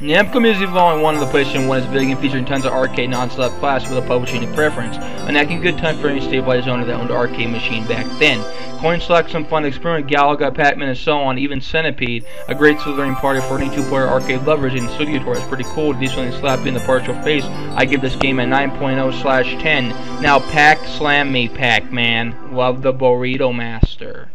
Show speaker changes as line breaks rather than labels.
Namco Museum Volume 1 of the PlayStation 1 is a video game featuring tons of arcade non-select classics with a publishing and preference, and that good time for any stabilized owner that owned an arcade machine back then. Coin select, some fun experiment, Galaga, Pac-Man, and so on, even Centipede, a great slithering party for any two-player arcade lovers, and Studio Tour is pretty cool, to decently slap in the partial face. I give this game a 9.0 slash 10. Now, Pac Slam me, Pac-Man. Love the Burrito Master.